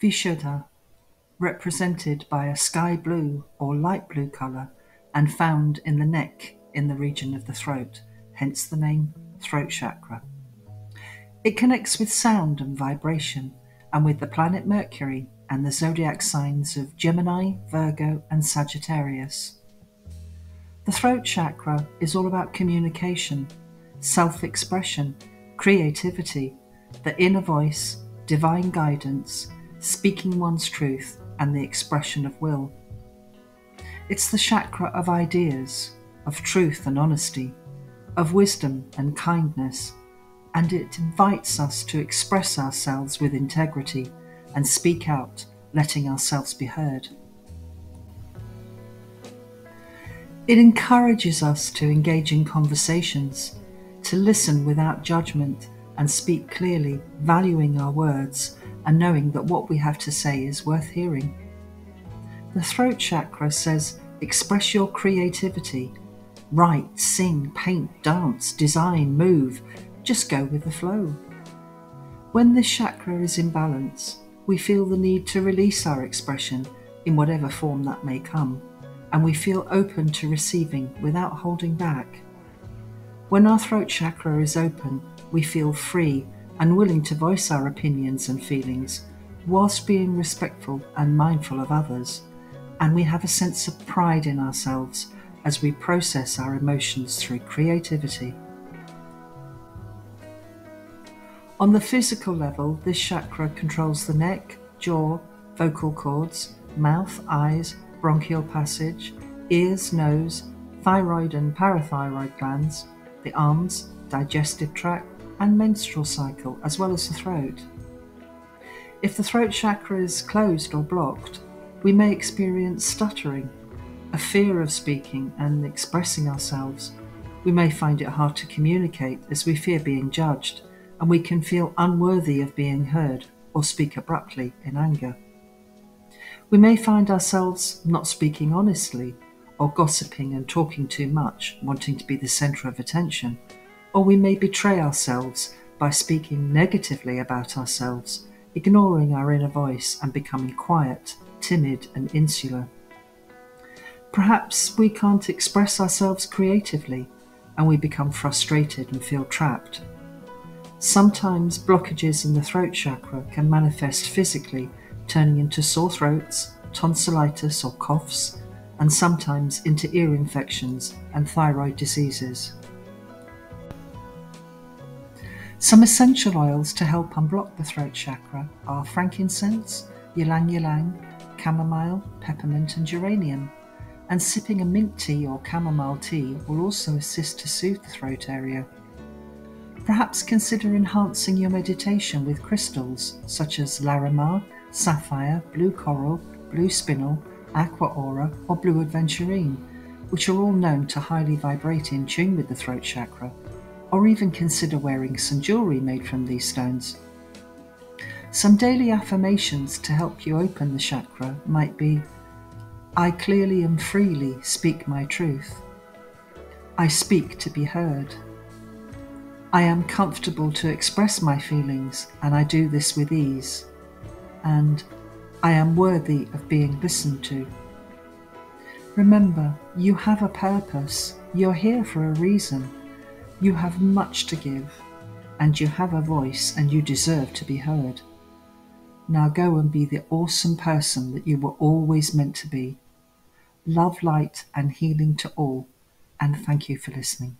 Vishuddha, represented by a sky blue or light blue colour and found in the neck in the region of the throat, hence the name throat chakra. It connects with sound and vibration and with the planet Mercury and the zodiac signs of Gemini, Virgo, and Sagittarius. The throat chakra is all about communication, self expression, creativity, the inner voice, divine guidance, speaking one's truth, and the expression of will. It's the chakra of ideas, of truth and honesty, of wisdom and kindness, and it invites us to express ourselves with integrity and speak out, letting ourselves be heard. It encourages us to engage in conversations, to listen without judgment and speak clearly, valuing our words and knowing that what we have to say is worth hearing. The throat chakra says, express your creativity. Write, sing, paint, dance, design, move. Just go with the flow. When this chakra is in balance, we feel the need to release our expression in whatever form that may come, and we feel open to receiving without holding back. When our throat chakra is open, we feel free and willing to voice our opinions and feelings whilst being respectful and mindful of others, and we have a sense of pride in ourselves as we process our emotions through creativity. On the physical level, this chakra controls the neck, jaw, vocal cords, mouth, eyes, bronchial passage, ears, nose, thyroid and parathyroid glands, the arms, digestive tract, and menstrual cycle, as well as the throat. If the throat chakra is closed or blocked, we may experience stuttering, a fear of speaking and expressing ourselves. We may find it hard to communicate as we fear being judged, and we can feel unworthy of being heard or speak abruptly in anger. We may find ourselves not speaking honestly or gossiping and talking too much, wanting to be the centre of attention or we may betray ourselves by speaking negatively about ourselves, ignoring our inner voice and becoming quiet, timid, and insular. Perhaps we can't express ourselves creatively and we become frustrated and feel trapped. Sometimes blockages in the throat chakra can manifest physically, turning into sore throats, tonsillitis or coughs, and sometimes into ear infections and thyroid diseases. Some essential oils to help unblock the throat chakra are frankincense, ylang ylang, chamomile, peppermint, and geranium. And sipping a mint tea or chamomile tea will also assist to soothe the throat area. Perhaps consider enhancing your meditation with crystals such as larimar, sapphire, blue coral, blue spinel, aqua aura, or blue aventurine, which are all known to highly vibrate in tune with the throat chakra or even consider wearing some jewellery made from these stones. Some daily affirmations to help you open the chakra might be I clearly and freely speak my truth. I speak to be heard. I am comfortable to express my feelings and I do this with ease. And I am worthy of being listened to. Remember, you have a purpose. You're here for a reason. You have much to give, and you have a voice, and you deserve to be heard. Now go and be the awesome person that you were always meant to be. Love, light, and healing to all, and thank you for listening.